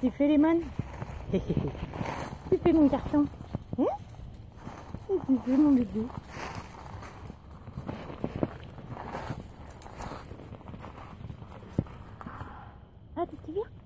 Tu fais les manes Tu fais mon garçon hein Tu fais mon bébé Ah, tu viens